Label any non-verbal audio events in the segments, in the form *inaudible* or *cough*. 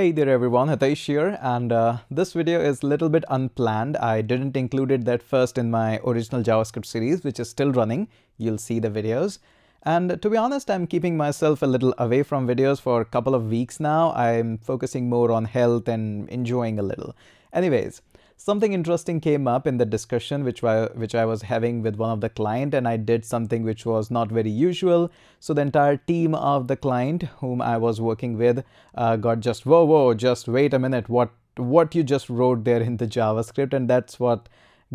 Hey there everyone, Hitesh here and uh, this video is a little bit unplanned. I didn't include it that first in my original JavaScript series which is still running. You'll see the videos. And to be honest, I'm keeping myself a little away from videos for a couple of weeks now. I'm focusing more on health and enjoying a little. Anyways, something interesting came up in the discussion which I, which I was having with one of the client and I did something which was not very usual. So the entire team of the client whom I was working with uh, got just, whoa, whoa, just wait a minute, what, what you just wrote there in the JavaScript and that's what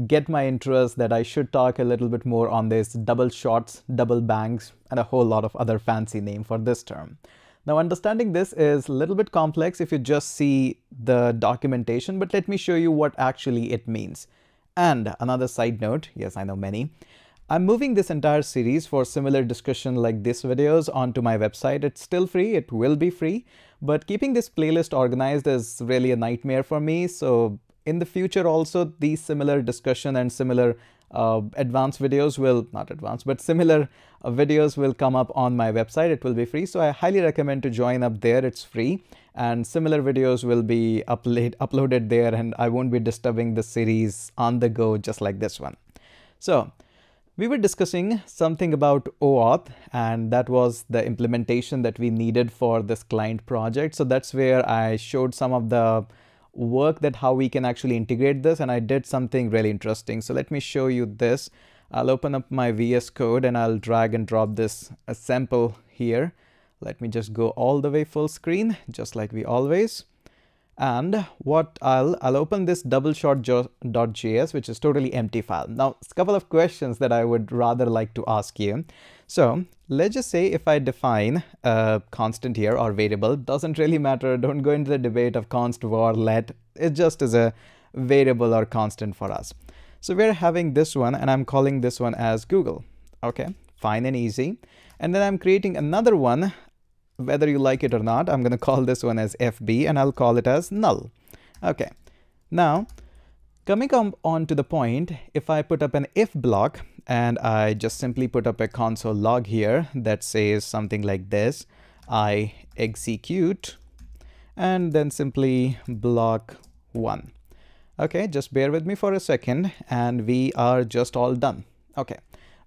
get my interest that I should talk a little bit more on this double shots, double bangs, and a whole lot of other fancy name for this term. Now understanding this is a little bit complex if you just see the documentation, but let me show you what actually it means. And another side note, yes, I know many, I'm moving this entire series for similar discussion like this videos onto my website. It's still free, it will be free, but keeping this playlist organized is really a nightmare for me. So in the future also these similar discussion and similar uh, advanced videos will not advanced but similar uh, videos will come up on my website. It will be free. So i highly recommend to join up there. It's free. And similar videos will be upload, *laughs* uploaded there and i won't be disturbing the series on the go just like this one. So we were discussing something about OAuth and that was the implementation that we needed for this client project. So that's where I showed some of the work that how we can actually integrate this and I did something really interesting. So let me show you this. I'll open up my VS Code and I'll drag and drop this sample here. Let me just go all the way full screen, just like we always. And what I'll, I'll open this doubleshot.js, which is totally empty file. Now, a couple of questions that I would rather like to ask you. So let's just say if I define a constant here or variable, doesn't really matter. Don't go into the debate of const, var, let. It just is a variable or constant for us. So we're having this one and I'm calling this one as Google. Okay, fine and easy. And then I'm creating another one, whether you like it or not. I'm going *laughs* to call this one as FB and I'll call it as null. Okay, now coming on to the point, if I put up an if block, and I just simply put up a console log here that says something like this. I execute and then simply block one. Okay, just bear with me for a second and we are just all done. Okay,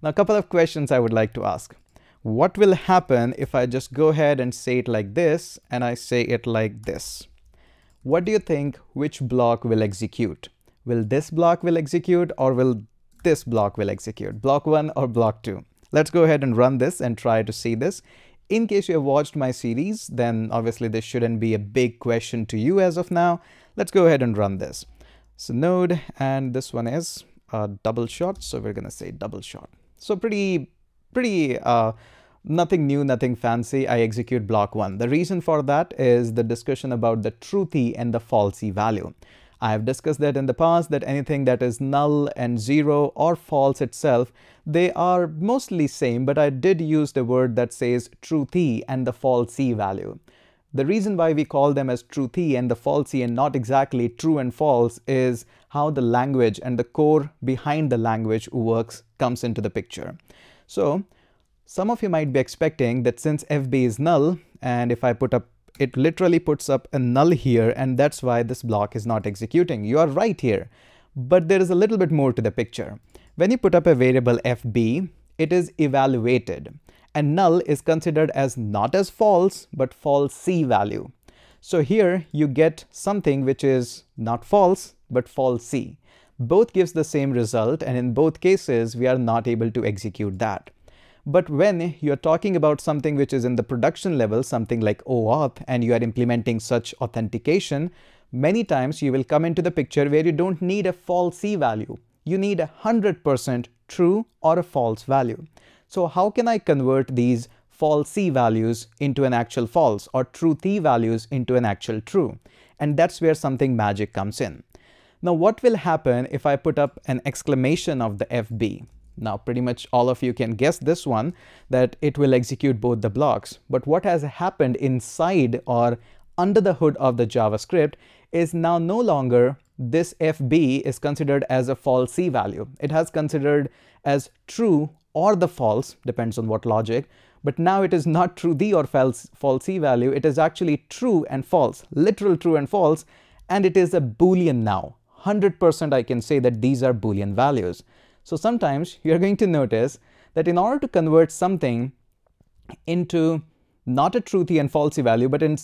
now a couple of questions I would like to ask. What will happen if I just go ahead and say it like this and I say it like this? What do you think which block will execute? Will this block will execute or will this block will execute, block one or block two. Let's go ahead and run this and try to see this. In case you have watched my series, then obviously this shouldn't be a big question to you as of now. Let's go ahead and run this. So node, and this one is a double shot. So we're gonna say double shot. So pretty, pretty, uh, nothing new, nothing fancy. I execute block one. The reason for that is the discussion about the truthy and the falsy value. I have discussed that in the past that anything that is null and zero or false itself, they are mostly same, but I did use the word that says true truthy and the false falsy value. The reason why we call them as true truthy and the falsy and not exactly true and false is how the language and the core behind the language works comes into the picture. So some of you might be expecting that since FB is null and if I put up it literally puts up a null here and that's why this block is not executing. You are right here, but there is a little bit more to the picture. When you put up a variable fb, it is evaluated and null is considered as not as false, but falsy value. So here you get something which is not false, but falsy. Both gives the same result and in both cases, we are not able to execute that. But when you're talking about something which is in the production level, something like OAuth, and you are implementing such authentication, many times you will come into the picture where you don't need a falsy value. You need a 100% true or a false value. So how can I convert these falsy values into an actual false or truthy values into an actual true? And that's where something magic comes in. Now what will happen if I put up an exclamation of the FB? Now, pretty much all of you can guess this one, that it will execute both the blocks. But what has happened inside or under the hood of the JavaScript is now no longer this FB is considered as a falsy value. It has considered as true or the false, depends on what logic, But now it is not truthy or false, falsy value. It is actually true and false, literal true and false. And it is a Boolean now. 100% I can say that these are Boolean values. So sometimes you're going to notice that in order to convert something into not a truthy and falsy value, but in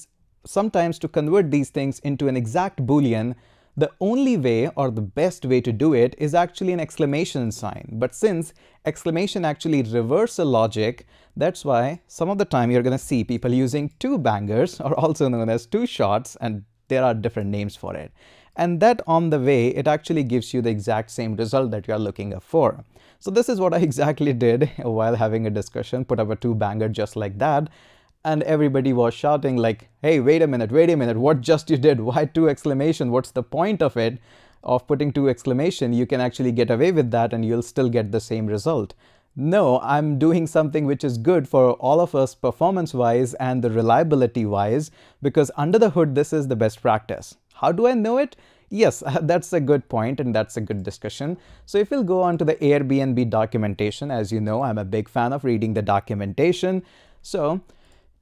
sometimes to convert these things into an exact Boolean, the only way or the best way to do it is actually an exclamation sign. But since exclamation actually reverse the logic, that's why some of the time you're going to see people using two bangers or also known as two shots and there are different names for it. And that on the way, it actually gives you the exact same result that you're looking for. So this is what I *laughs* exactly did while having a discussion, put up a two banger just like that and everybody was shouting like, hey, wait a minute, wait a minute, what just you did? Why two exclamation? What's the point of it? Of putting two exclamation, you can actually get away with that and you'll still get the same result. No, I'm doing something which is good for all of us performance wise and the reliability wise because under the hood, this is the best practice. How do I know it? Yes, *laughs* that's a good point and that's a good discussion. So if we'll go on to the Airbnb documentation, as you know, I'm a big fan of reading the documentation. So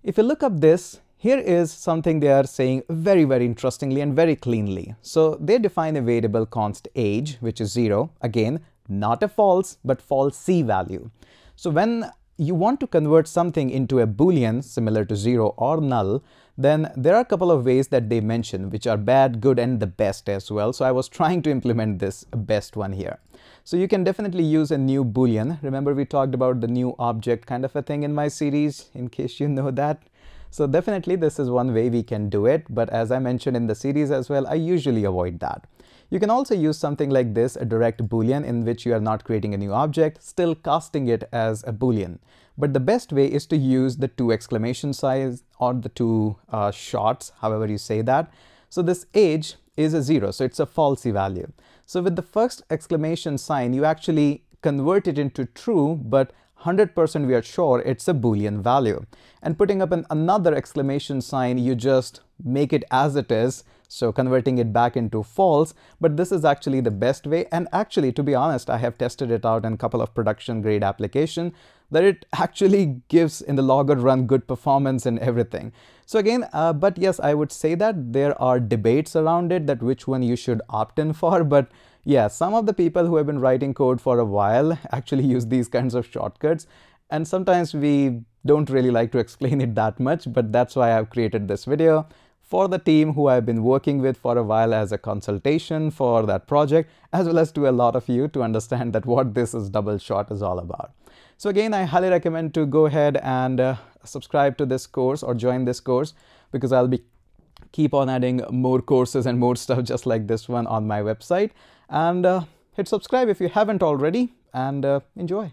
if you look up this, here is something they are saying very, very interestingly and very cleanly. So they define a variable const age, which is zero. Again, not a false, but falsy value. So when you want to convert something into a boolean similar to zero or null, then there are a couple of ways that they mention, which are bad, good, and the best as well. So I was trying to implement this best one here. So you can definitely use a new boolean. Remember we talked about the new object kind of a thing in my series, in case you know that. So definitely this is one way we can do it, but as I mentioned in the series as well, I usually avoid that. You can also use something like this, a direct boolean in which you are not creating a new object, still casting it as a boolean. But the best way is to use the two exclamation signs or the two uh, shots, however you say that. So this age is a zero, so it's a falsy value. So with the first exclamation sign, you actually convert it into true, but 100% we are sure it's a boolean value. And putting up an another exclamation sign, you just make it as it is, so converting it back into false, but this is actually the best way. And actually, to be honest, I have tested it out in a couple of production grade application that it actually gives in the logger run good performance and everything. So again, uh, but yes, I would say that there are debates around it that which one you should opt in for, *laughs* but yeah, some of the people who have been writing code for a while *laughs* actually use these kinds of shortcuts. And sometimes we don't really like to *laughs* explain it that much, but that's why I've created this video for the team who I've been working with for a while as a consultation for that project, as well as to a lot of you to understand that what this is double shot is all about. So again, I highly recommend to go ahead and uh, subscribe to this course or join this course because I'll be keep on adding more courses and more *laughs* stuff just like this one on my website. And uh, hit subscribe if you haven't already and uh, enjoy.